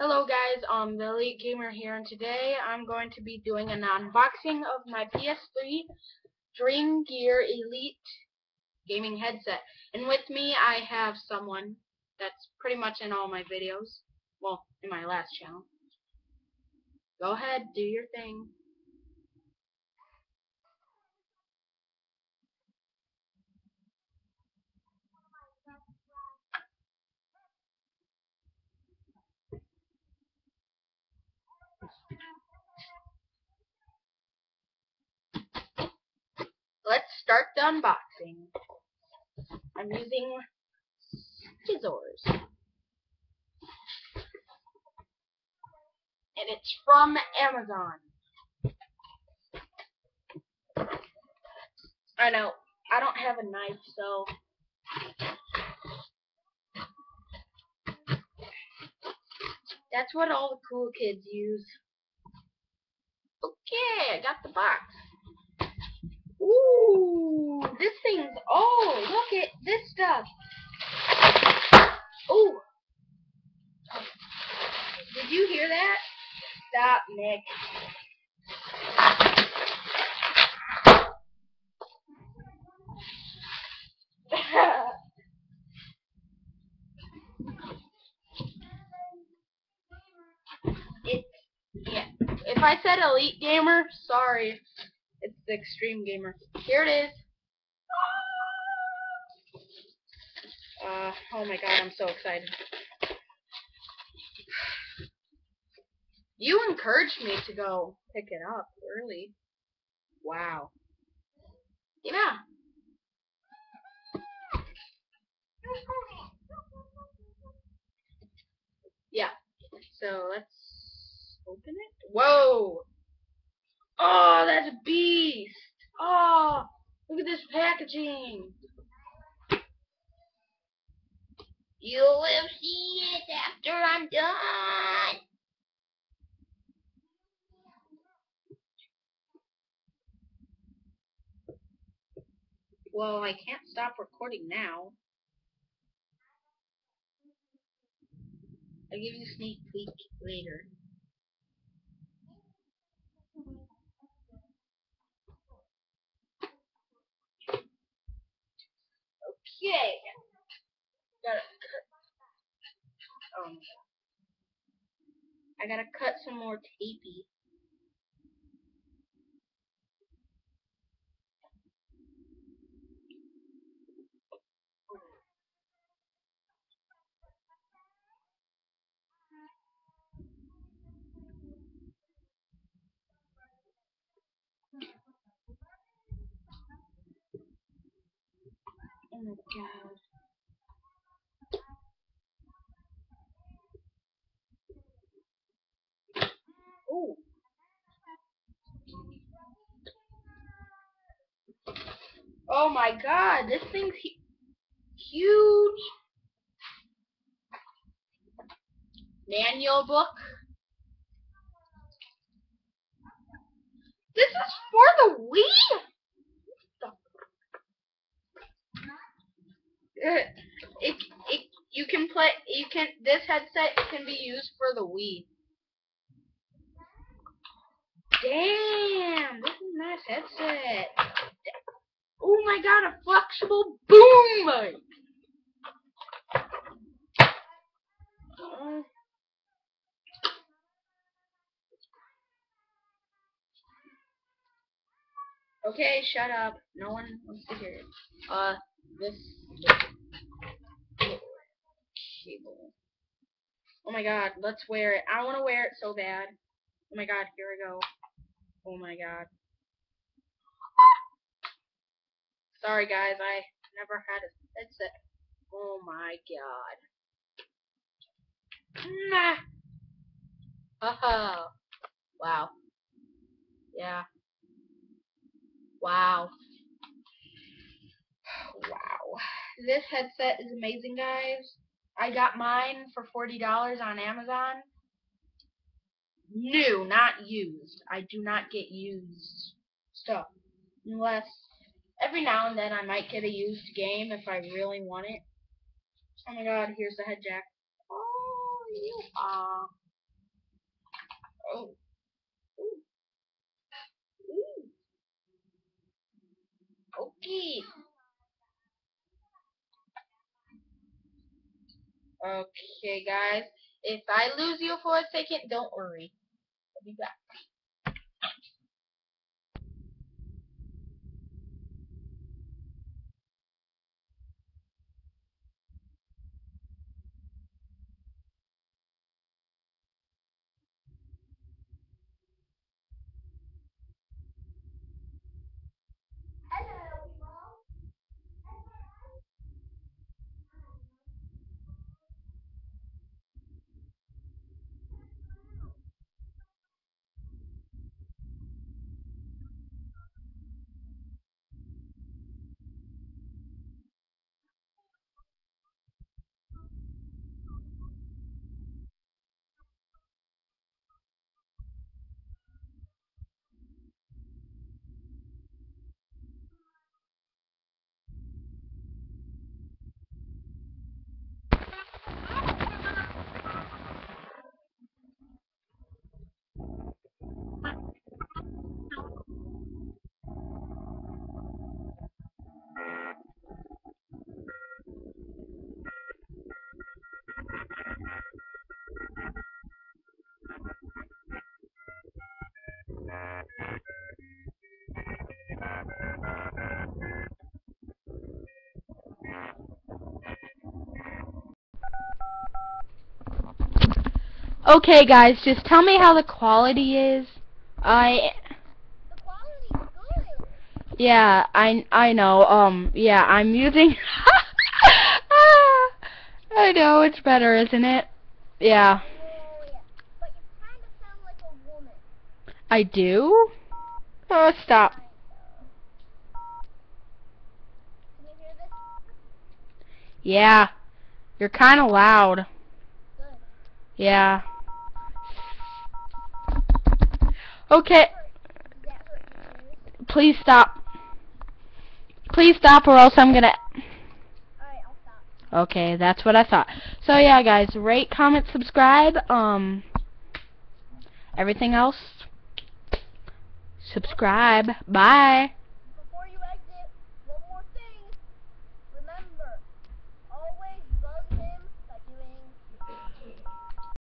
Hello guys, um, the Elite Gamer here, and today I'm going to be doing an unboxing of my PS3 DreamGear Elite gaming headset. And with me I have someone that's pretty much in all my videos. Well, in my last channel. Go ahead, do your thing. Let's start the unboxing. I'm using scissors. And it's from Amazon. I know, I don't have a knife, so That's what all the cool kids use. Okay, I got the box. Ooh, this thing's, oh, look at this stuff. Ooh. Did you hear that? Stop, Nick. it, yeah. If I said elite gamer, sorry. The extreme gamer. Here it is. Uh, oh my god, I'm so excited. You encouraged me to go pick it up early. Wow. Yeah. Yeah. So let's open it. Whoa! Oh, that's a beast! Oh, look at this packaging. You will see it after I'm done. Well, I can't stop recording now. I'll give you a sneak peek later. Gotta cut. Oh I gotta cut some more tapey. My god. Oh. Oh my god, this thing's huge. Manual book. This is for the Wii? It, it, you can play, you can, this headset can be used for the Wii. Damn, this is a nice headset. Oh my god, a flexible boom mic. Uh, okay, shut up. No one wants to hear it. Uh, this cable. Oh my god, let's wear it. I want to wear it so bad. Oh my god, here we go. Oh my god. Sorry guys, I never had a headset. Oh my god. Nah. Haha. wow. Yeah. Wow. Wow. This headset is amazing, guys. I got mine for forty dollars on Amazon. New, not used. I do not get used stuff unless every now and then I might get a used game if I really want it. Oh my God! Here's the head jack. Oh, you are. Oh. Ooh. Ooh. Okay. Guys. If I lose you for a second, don't worry. I'll be back. Okay, guys, just tell me how the quality is. I yeah, I I know. Um, yeah, I'm using. I know it's better, isn't it? Yeah. But you kind of sound like a woman. I do. Oh, stop. You? Yeah, you're kind of loud. Good. Yeah. Okay, please stop. Please stop, or else I'm gonna. Okay, that's what I thought. So yeah, guys, rate, comment, subscribe. Um, everything else. Subscribe. Bye.